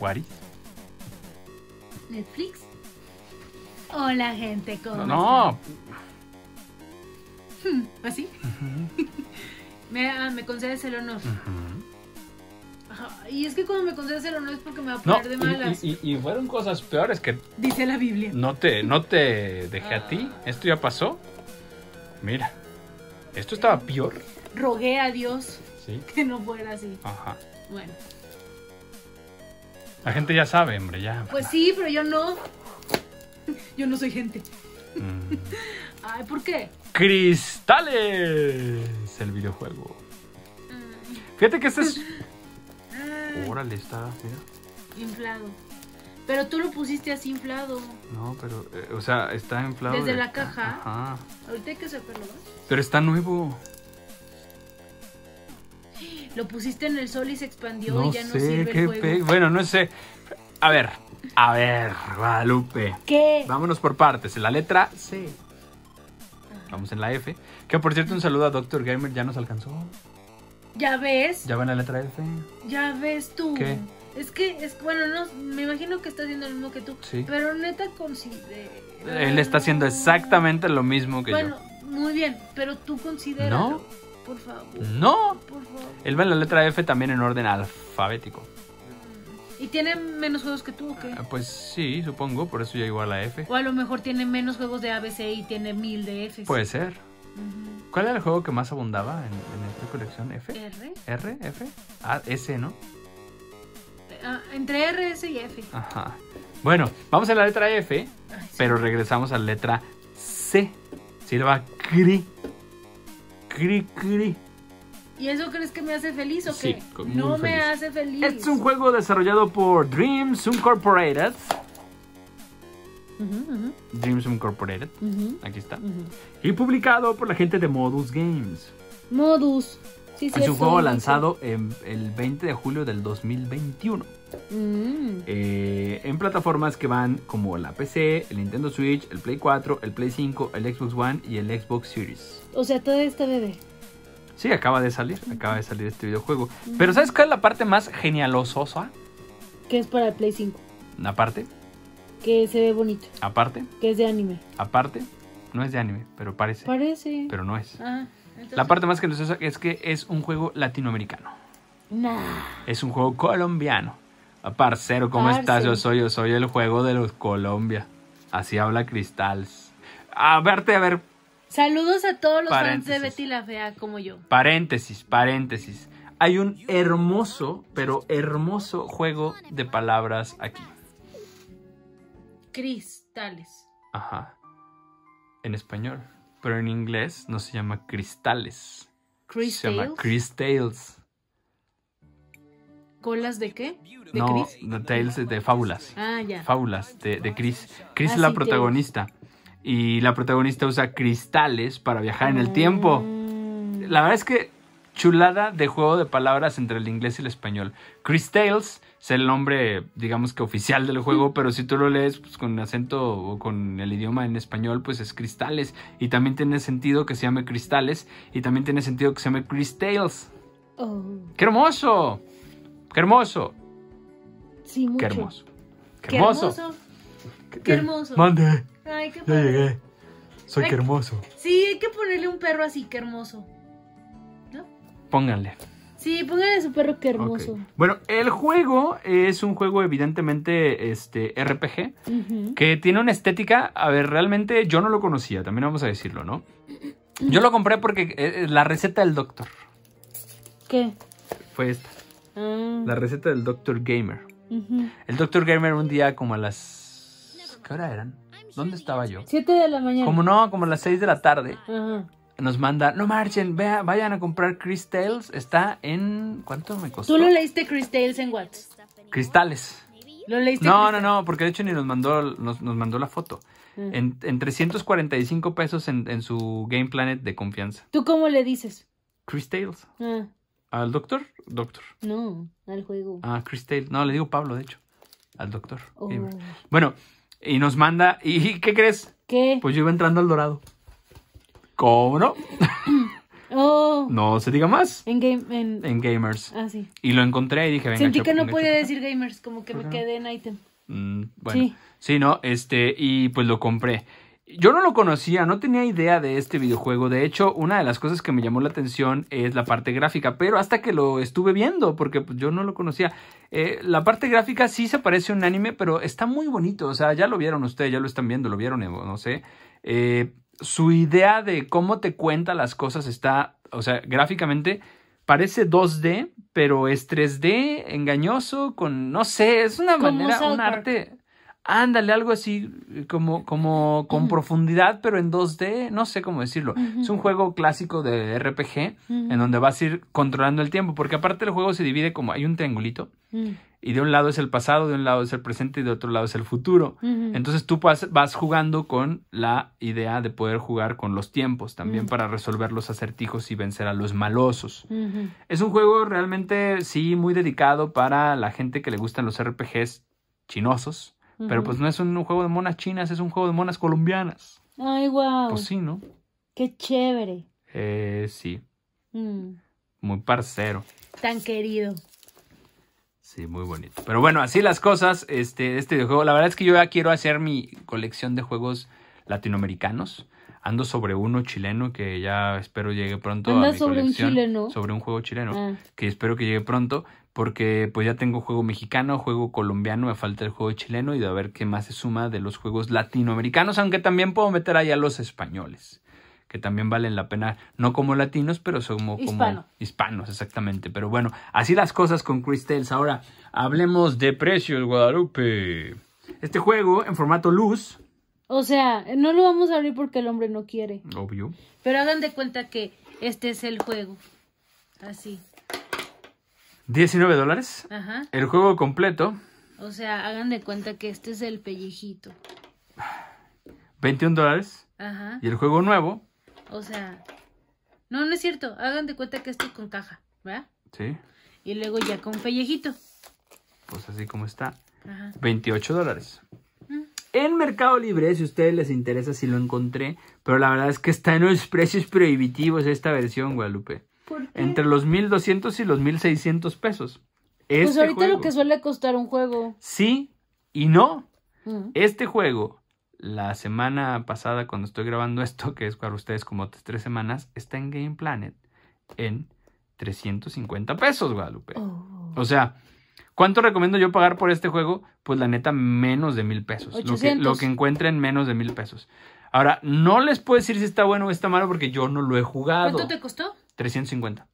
Wari. Netflix. Hola, gente, ¿cómo No, están? ¿Así? me, ah, me concedes el honor. Ajá, Y es que cuando me concedes el honor es porque me va a no poner de malas. y, y- y fueron cosas peores que Dice la Biblia. no te, no te dejé a ti. Esto ya pasó. Mira, esto estaba peor. Rogué a Dios Sí. que no fuera así. Ajá. Bueno, La gente ya sabe, hombre, ya. pues sí, pero yo no. Yo no soy gente. Mm. Ay, ¿por qué? Cristales. El videojuego. Fíjate que este es. Órale, está. Mira. inflado. Pero tú lo pusiste así inflado. No, pero. eh, o sea, está inflado. Desde de la acá. caja. Ajá. Ahorita hay que sacarlo. Pero está nuevo. Lo pusiste en el sol y se expandió No y ya no sé sirve qué el juego. pe- Bueno, no sé. A ver, a ver, Guadalupe. ¿Qué? Vámonos por partes. En la letra C. Vamos en la F. Que por cierto, un saludo a Dr. Gamer. Ya nos alcanzó. ¿Ya ves? Ya va en la letra F. Ya ves tú. ¿Qué? Es que, es bueno, no, me imagino que está haciendo lo mismo que tú. Sí. Pero neta considera. Él está haciendo exactamente lo mismo que Bueno, muy bien, pero tú considéralo. No. Por favor. No. Por favor. Él va en la letra F también en orden alfabético. ¿Y tiene menos juegos que tú o qué? Ah, Pues sí, supongo. Por eso ya llegó a la F. O a lo mejor tiene menos juegos de ABC y tiene mil de Fs. Puede ser. ¿Cuál era el juego que más abundaba en, en esta colección? ¿F? R. ¿R? ¿F? Ah, S, ¿no? Ah, entre R, S y F. Ajá. Bueno, vamos a la letra F, Ay, sí. pero regresamos a la letra C. Silva cri. Cri, cri. ¿Y eso crees que me hace feliz o Sí, qué? muy no me hace feliz. Este es un juego desarrollado por Dreams Incorporated. Dreams Incorporated. Aquí está. Y publicado por la gente de Modus Games. Modus. Sí, Es cierto, un juego lanzado en el 20 de julio del 2021. Mm. Eh, en plataformas que van como la PC, el Nintendo Switch, el Play 4, el Play 5, el Xbox One y el Xbox Series. O sea, todo este bebé. Sí, acaba de salir, acaba de salir este videojuego. Pero ¿sabes cuál es la parte más genialososa? Que es para el Play 5. Aparte, Que se ve bonito. aparte, Que es de anime. aparte, no es de anime, pero parece, Parece. pero no es. Ah, entonces- La parte más genialosa es que es un juego latinoamericano. Nah. Es un juego colombiano. Parcero, ¿cómo Parce. estás? Yo soy, yo soy el juego de los Colombia. Así habla Cristales. A verte, a ver, Saludos a todos los fans de Paréntesis. Betty la Fea como yo. paréntesis, paréntesis. Hay un hermoso, pero hermoso juego de palabras aquí. Cristales. Ajá. En español. Pero en inglés no se llama cristales. Se llama Cristales. Cristales. ¿Colas de qué? ¿De No, Chris? no, Tales es de fábulas. Ah, ya. Fábulas de, de Chris. Chris Ah, es la sí, protagonista. Y la protagonista usa cristales para viajar en el tiempo. Mm. La verdad es que chulada de juego de palabras entre el inglés y el español. Cristales es el nombre, digamos que oficial del juego, pero si tú lo lees pues, con acento o con el idioma en español, pues es cristales. Y también tiene sentido que se llame cristales. Y también tiene sentido que se llame Cristales. Oh, ¡Qué hermoso! ¡Qué hermoso! sí, mucho. ¡Qué hermoso! ¡Qué, Qué hermoso! hermoso. Qué hermoso. Mande, Ay, qué ya padre. llegué. Soy Ay. qué hermoso. Sí, hay que ponerle un perro así, qué hermoso. Pónganle. Sí, póngale a su perro qué hermoso. Bueno, el juego es un juego evidentemente este RPG que tiene una estética, a ver, realmente yo no lo conocía, también vamos a decirlo, ¿no? Yo lo compré porque eh, la receta del doctor ¿Qué? fue esta, Ah, la receta del doctor gamer. El doctor gamer un día como a las ¿qué hora eran? ¿Dónde estaba yo? Siete de la mañana. Como no, como a las 6 de la tarde Ajá. Nos manda, "No marchen, vea, vayan a comprar Crystals, está en ¿cuánto me costó?" ¿Tú lo leíste Cristales en Watts? Cristales. ¿Lo leíste No, no, Cristales? no, porque de hecho ni nos mandó, nos, nos mandó la foto. Ah. En, en 345 pesos en, en su Game Planet de confianza. ¿Tú cómo le dices? Chris Tales. Ah, ¿Al doctor? Doctor. no, al juego. Ah, Chris Tales. No, le digo Pablo, de hecho. Al doctor. Oh. Bueno, y nos manda. ¿Y qué crees? ¿Qué? Pues yo iba entrando al dorado. ¿Cómo no? Oh, No se diga más. en game. En... En Gamers. Ah, sí. Y lo encontré y dije, venga. Sentí que no podía decir gamers, como que me quedé en item. Mm, bueno, Sí. sí. ¿no? Este, y pues lo compré. Yo no lo conocía, no tenía idea de este videojuego. De hecho, una de las cosas que me llamó la atención es la parte gráfica, pero hasta que lo estuve viendo, porque pues, yo no lo conocía. Eh, la parte gráfica sí se parece a un anime, pero está muy bonito. O sea, ya lo vieron ustedes, ya lo están viendo, lo vieron, no sé. Eh, su idea de cómo te cuenta las cosas está, o sea, gráficamente parece 2D, pero es 3D, engañoso, con, no sé, es una Como manera, un arte, ándale, algo así, como, como con profundidad, pero en 2D, no sé cómo decirlo. Es un juego clásico de RPG, en donde vas a ir controlando el tiempo, porque aparte el juego se divide como, hay un triangulito, y de un lado es el pasado, de un lado es el presente y de otro lado es el futuro. Entonces tú vas, vas jugando con la idea de poder jugar con los tiempos, también para resolver los acertijos y vencer a los malosos. Es un juego realmente, sí, muy dedicado para la gente que le gustan los RPGs chinosos, pero pues no es un juego de monas chinas, es un juego de monas colombianas. Ay, wow. Pues sí, ¿no? Qué chévere. Eh, sí, Mm, muy parcero. Tan querido. Sí, muy bonito. Pero bueno, así las cosas, este, este videojuego. La verdad es que yo ya quiero hacer mi colección de juegos latinoamericanos. Ando sobre uno chileno que ya espero llegue pronto a ¿Andas mi sobre un chileno? Sobre un juego chileno Ah. que espero que llegue pronto porque pues ya tengo juego mexicano, juego colombiano, me falta el juego chileno y de a ver qué más se suma de los juegos latinoamericanos, aunque también puedo meter allá los españoles, que también valen la pena, no como latinos, pero son como, como Hispano. hispanos, exactamente. Pero bueno, así las cosas con Crystals. Ahora, hablemos de precios, Guadalupe. Este juego en formato luz, O sea, no lo vamos a abrir porque el hombre no quiere. obvio, Pero hagan de cuenta que este es el juego. Así. 19 dólares. Ajá. El juego completo, O sea, hagan de cuenta que este es el pellejito. 21 dólares. Ajá. Y el juego nuevo, O sea. No, no es cierto. Hagan de cuenta que esto es con caja, ¿verdad? sí, Y luego ya con pellejito. pues así como está, Ajá. 28 dólares. Mm. En Mercado Libre, si a ustedes les interesa, si lo encontré, pero la verdad es que está en unos precios prohibitivos esta versión, Guadalupe. ¿Por qué? Entre los 1200 y los 1600 pesos. Pues Este ahorita juego, lo que suele costar un juego. Sí y no. Mm. Este juego, la semana pasada, cuando estoy grabando esto, que es para ustedes como tres semanas, está en Game Planet en 350 pesos, Guadalupe. Oh. O sea, ¿cuánto recomiendo yo pagar por este juego? Pues la neta, menos de mil pesos. Lo que, 800. lo que encuentren menos de mil pesos. Ahora, no les puedo decir si está bueno o está malo porque yo no lo he jugado. ¿Cuánto te costó? 350.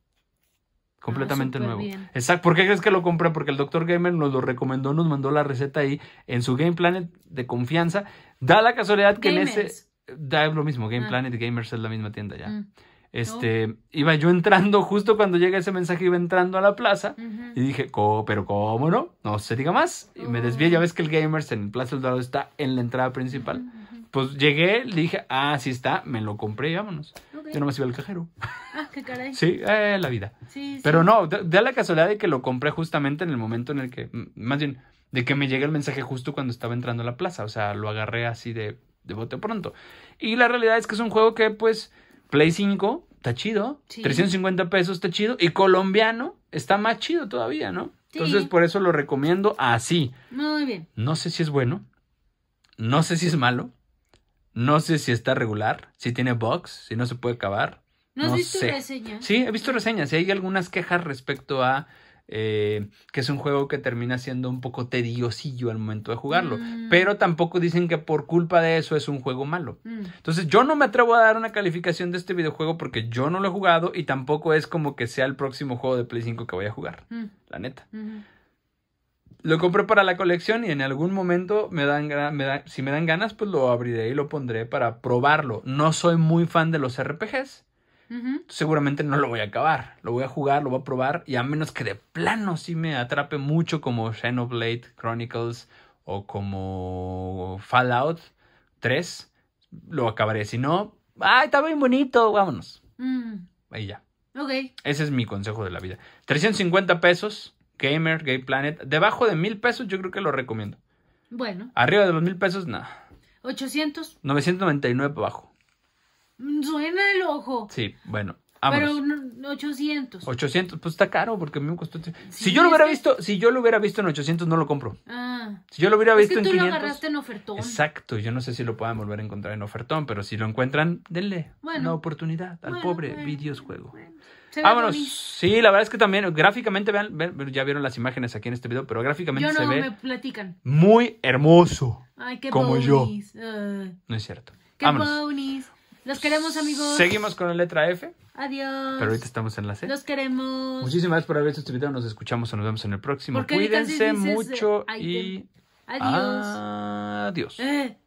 Completamente Ah, nuevo. bien. Exacto. ¿Por qué crees que lo compré? Porque el Dr. Gamer nos lo recomendó, nos mandó la receta ahí en su Game Planet de confianza. Da la casualidad que en ese. Da lo mismo, Game Ah. Planet y Gamers es la misma tienda ya. Mm. Este, iba yo entrando, justo cuando llega ese mensaje, iba entrando a la plaza. Y dije, "Co- pero ¿cómo no? No se diga más. Y me desvié, ya ves que el Gamers en Plaza del Dorado está en la entrada principal. Pues llegué, le dije, ah, sí está, me lo compré y vámonos. Ok. Yo nomás iba al cajero. Qué caray. Sí, eh, la vida. Sí, sí. Pero no, da, da la casualidad de que lo compré justamente en el momento en el que, más bien, de que me llega el mensaje justo cuando estaba entrando a la plaza. O sea, lo agarré así de, de bote pronto. Y la realidad es que es un juego que, pues, Play 5 está chido. Sí. 350 pesos está chido. Y colombiano está más chido todavía, ¿no? Entonces, por eso lo recomiendo así. Muy bien. No sé si es bueno. No sé si es malo. No sé si está regular. Si tiene bugs. Si no se puede acabar. ¿No has No visto sé. reseña? Sí, he visto reseñas y hay algunas quejas respecto a eh, que es un juego que termina siendo un poco tediosillo al momento de jugarlo. Mm. Pero tampoco dicen que por culpa de eso es un juego malo. Mm. Entonces yo no me atrevo a dar una calificación de este videojuego porque yo no lo he jugado y tampoco es como que sea el próximo juego de Play 5 que voy a jugar. Mm. La neta. Lo compré para la colección y en algún momento me dan, me da- si me dan ganas pues lo abriré y lo pondré para probarlo. No soy muy fan de los RPGs. Seguramente no lo voy a acabar. Lo voy a jugar, lo voy a probar y a menos que de plano sí me atrape mucho como Xenoblade Chronicles o como Fallout 3, lo acabaré. Si no, ¡ay, está bien bonito! Vámonos. Mm. Ahí ya. Ok. Ese es mi consejo de la vida. 350 pesos, Gamer, Game Planet. Debajo de mil pesos yo creo que lo recomiendo. Bueno. Arriba de los mil pesos, nada. 800. 999 para abajo. Mm, Suena el ojo. Sí, bueno. Vámonos. Pero no- 800. 800, pues está caro porque a mí me costó. Si yo lo hubiera es que- visto, si yo lo hubiera visto en 800 no lo compro. Ah. Si yo lo hubiera Es visto que en tú 500. lo agarraste en ofertón. Exacto, yo no sé si lo puedan volver a encontrar en ofertón, pero si lo encuentran, denle Bueno. una oportunidad al Bueno, pobre bueno, videojuego. Vámonos. Sí, la verdad es que también gráficamente vean, ya vieron las imágenes aquí en este video, pero gráficamente Yo se no, ve me platican. muy hermoso. Ay, qué Como yo. No es cierto. qué Vámonos. bonies. Los queremos, amigos. Seguimos con la letra F, Adiós. pero ahorita estamos en la C. Los queremos. Muchísimas gracias por haber visto este video. Nos escuchamos o nos vemos en el próximo. ¿Por qué casi Cuídense dices, mucho y? Adiós. adiós. Eh.